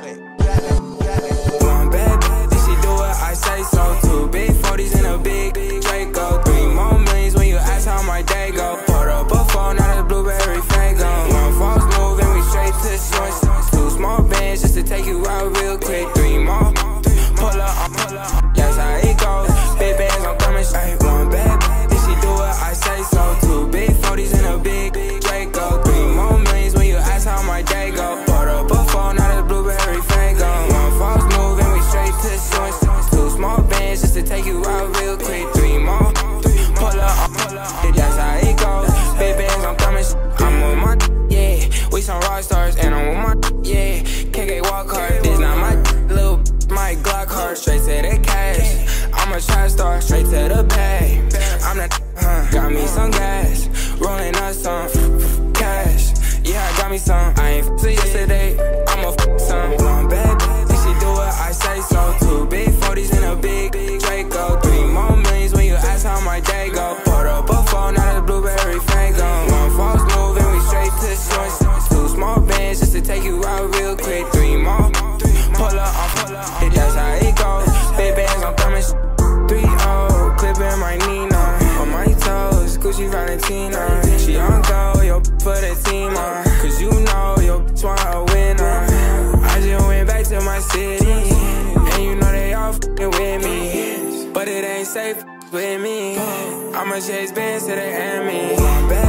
One to take you out real quick. Three more, pull up, uh, pull up. That's how it goes. Big bands, I'm coming. I'm on my yeah. We some rock stars and I'm on my yeah. KK walk hard. This not my little my Glock hard. Straight to the cash. I'm a trap star. Straight to the bag. I'm the huh. Got me some gas. Quick. Three more, pull up, I'm pull up. That's how it goes. Big bands, I'm coming. Three O, clipping my Nina. On my toes, Gucci Valentino. She on go, yo, for the team, uh. Cause you know, yo, want a winner. I just went back to my city. And you know they all fing with me. But it ain't safe with me. I'ma chase bands to the. Bad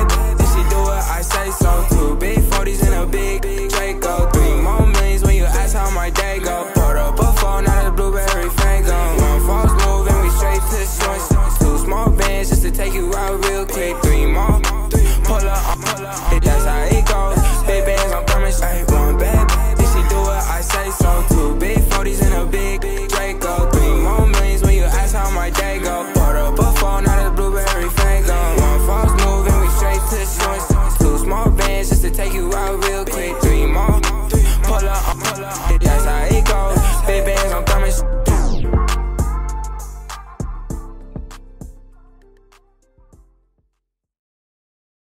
That's